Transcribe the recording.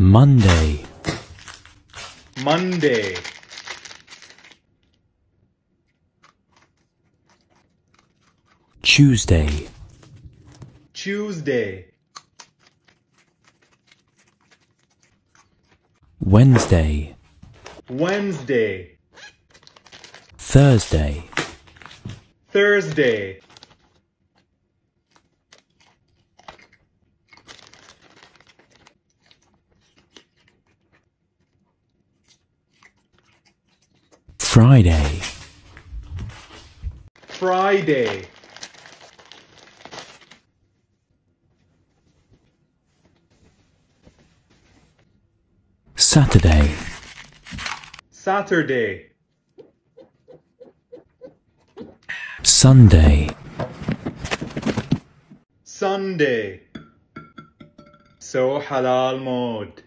Monday, Monday, Tuesday, Tuesday, Wednesday, Wednesday, Thursday, Thursday, Friday, Friday, Saturday, Saturday, Sunday, Sunday. So halal mode.